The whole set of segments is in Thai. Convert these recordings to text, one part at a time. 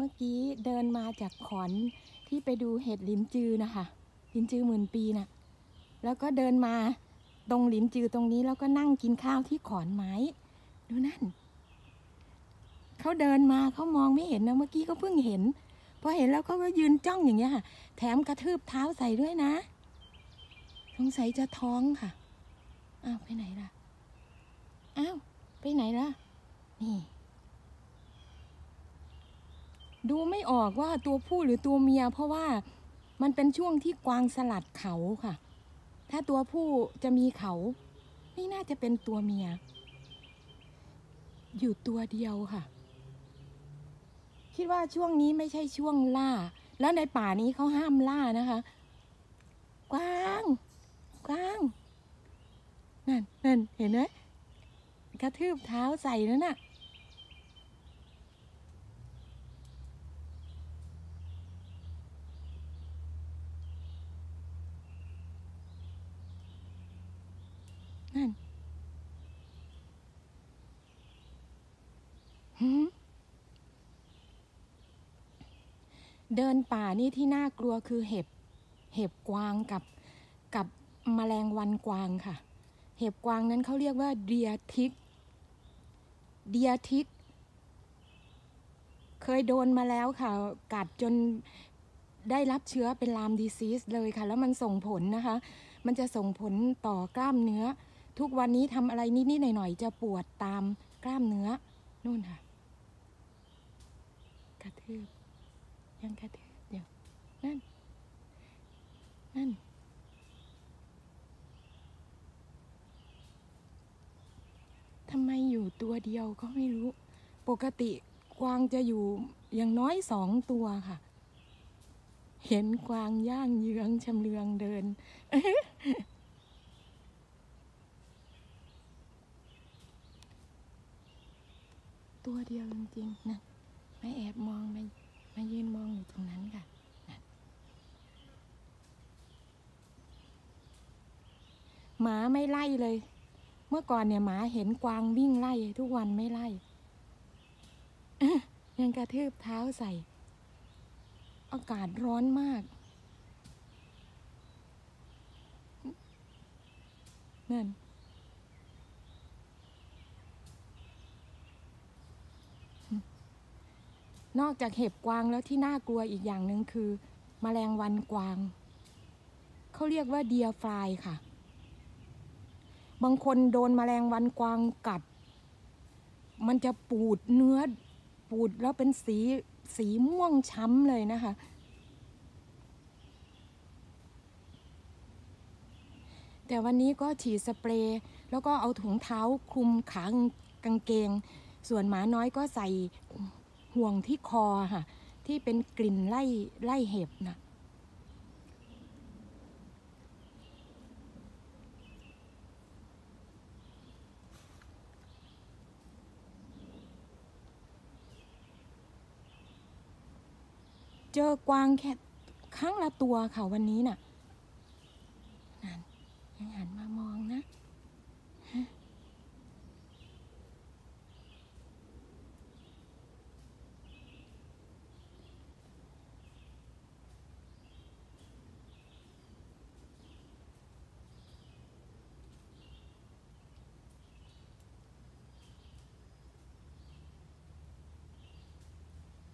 เมื่อกี้เดินมาจากขอนที่ไปดูเห็ดลิ้นจือนะคะลิ้นจือหมื่นปีน่ะ แล้วก็เดินมาตรงลิ้นจือตรงนี้แล้วก็นั่งกินข้าวที่ขอนไม้ ดูนั่นเขาเดินมาเขามองไม่เห็นนะเมื่อกี้ก็เพิ่งเห็นพอเห็นแล้วเขาก็ยืนจ้องอย่างเงี้ยค่ะ แถมกระทืบเท้าใส่ด้วยนะสงสัยจะท้องค่ะอ้าวไปไหนล่ะอ้าวไปไหนล่ะนี่ ดูไม่ออกว่าตัวผู้หรือตัวเมีย เพราะว่ามันเป็นช่วงที่กวางสลัดเขาค่ะ ถ้าตัวผู้จะมีเขานี่น่าจะเป็นตัวเมีย อยู่ตัวเดียวค่ะ คิดว่าช่วงนี้ไม่ใช่ช่วงล่า แล้วในป่านี้เขาห้ามล่านะคะ กวาง กวางนั่นนั่นเห็นไหมกระทืบเท้าใส่นั่นน่ะ เดินป่านี่ที่น่ากลัวคือเห็บ เห็บกวางกับกับแมลงวันกวางค่ะ เห็บกวางนั้นเขาเรียกว่าเดียทิก เดียทิก เคยโดนมาแล้วค่ะ กัดจนได้รับเชื้อเป็นลามดีซีสเลยค่ะ แล้วมันส่งผลนะคะ มันจะส่งผลต่อกล้ามเนื้อ ทุกวันนี้ทำอะไรนิดๆหน่อยๆ จะปวดตามกล้ามเนื้อนู่นค่ะ กระทืบยังกระทืบเดี๋ยวนั่น นั่น ทำไมอยู่ตัวเดียวก็ไม่รู้ ปกติกวางจะอยู่อย่างน้อยสองตัวค่ะ เห็นกวางย่างเยื้องชำเลืองเดินตัวเดียวจริงๆนะ ไม่แอบมองมามายืนมองอยู่ตรงนั้นค่ะหมาไม่ไล่เลย เมื่อก่อนเนี่ยหมาเห็นกวางวิ่งไล่ ทุกวันไม่ไล่ ยังกระทืบเท้าใส่ อากาศร้อนมาก นั่น นอกจากเห็บกวางแล้วที่น่ากลัวอีกอย่างหนึ่งคือมแมลงวันกวาง เขาเรียกว่าเดียฟลายค่ะ บางคนโดนมแมลงวันกวางกัด มันจะปูดเนื้อ ปูดแล้วเป็นสีสีม่วงช้ำเลยนะคะ แต่วันนี้ก็ฉีดสเปรย์ แล้วก็เอาถุงเท้าคลุมขากางเกง ส่วนหมาน้อยก็ใส่ ห่วงที่คอค่ะ ที่เป็นกลิ่นไล่ไล่เห็บนะเจอกวางแค่ครั้งละตัวค่ะวันนี้น่ะนยังหันมามองนะฮะ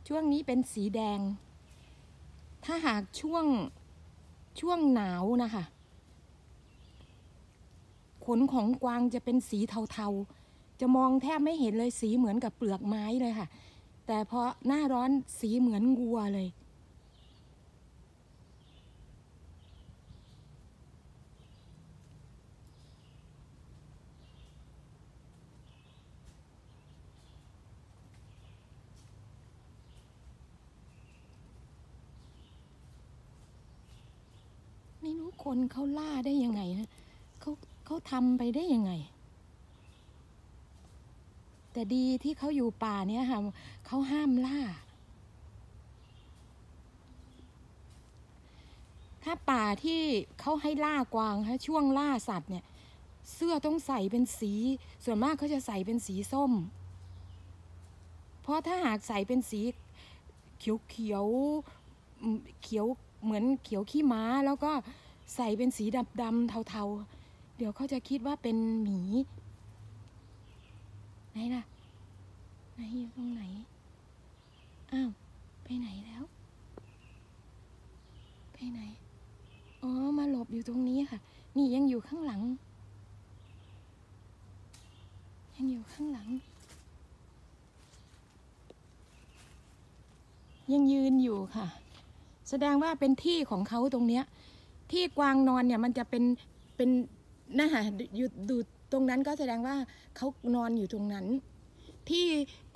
ช่วงนี้เป็นสีแดง ถ้าหากช่วงช่วงหนาวนะคะ ขนของกวางจะเป็นสีเทาๆ จะมองแทบไม่เห็นเลยสีเหมือนกับเปลือกไม้เลยค่ะ แต่พอหน้าร้อนสีเหมือนวัวเลย ไม่รู้ คนเขาล่าได้ยังไงนะเขาเขาทำไปได้ยังไง แต่ดีที่เขาอยู่ป่าเนี่ยค่ะเขาห้ามล่า ถ้าป่าที่เขาให้ล่ากวางฮะช่วงล่าสัตว์เนี่ย เสื้อต้องใส่เป็นสี ส่วนมากเขาจะใส่เป็นสีส้ม เพราะถ้าหากใส่เป็นสีเขียวเขียวเขียวเหมือนเขียวขี้ม้าแล้วก็ ใส่เป็นสีดำดำๆเทาๆ เดี๋ยวเขาจะคิดว่าเป็นหมี ไหนล่ะ ไหนอยู่ตรงไหน อ้าว ไปไหนแล้ว ไปไหน อ๋อ มาหลบอยู่ตรงนี้ค่ะ นี่ยังอยู่ข้างหลัง ยังอยู่ข้างหลัง ยังยืนอยู่ค่ะ แสดงว่าเป็นที่ของเขาตรงเนี้ย ที่กวางนอนเนี่ยมันจะเป็นเป็นนะฮะอยู่ดูตรงนั้นก็แสดงว่าเขานอนอยู่ตรงนั้น ที่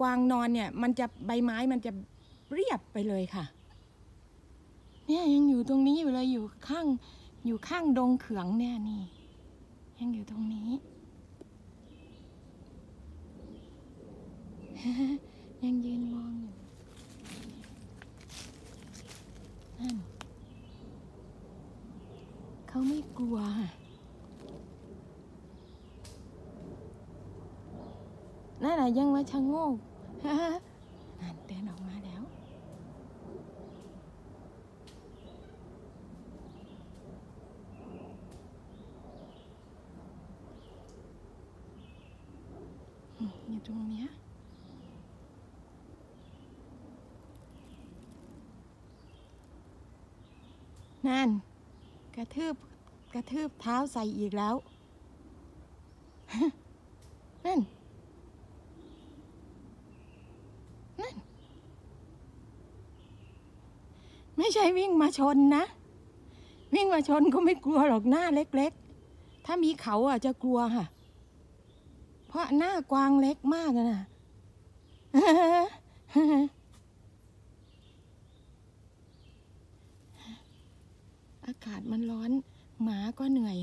กวางนอนเนี่ยมันจะใบไม้มันจะเรียบไปเลยค่ะ เนี่ยยังอยู่ตรงนี้อยู่เลยอยู่ข้างอยู่ข้างดงเขืองเนี่ยนี่ ยังอยู่ตรงนี้ ยังยืนมองอยู่นั่น เขาไม่กลัวค่ะนั่นแหละยังมาชะโง กรงเนี้ยนั่นกระทืบกระทืบเท้าใส่อีกแล้ว นั่น นั่น ไม่ใช่วิ่งมาชนนะ วิ่งมาชนก็ไม่กลัวหรอกหน้าเล็กๆ ถ้ามีเขาอะจะกลัวค่ะ เพราะหน้ากวางเล็กมากนะอากาศมันร้อน หมาก็เหนื่อย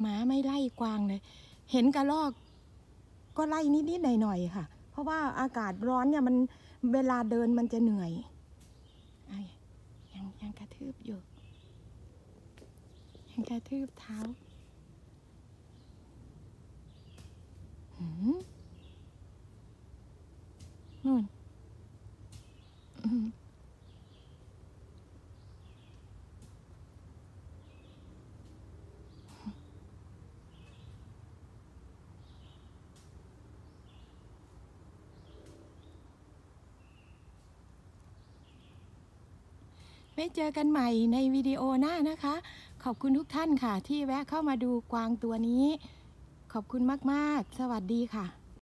หมาไม่ไล่กวางเลย เห็นกระรอก ก็ไล่นิดๆหน่อยๆค่ะ เพราะว่าอากาศร้อนเนี่ยมันเวลาเดินมันจะเหนื่อยอยังยังกระทืบอยู่ ยังกระทืบเท้าหืมนู่น ไม่เจอกันใหม่ในวิดีโอหน้านะคะ ขอบคุณทุกท่านค่ะ ที่แวะเข้ามาดูกวางตัวนี้ ขอบคุณมาก ๆ สวัสดีค่ะ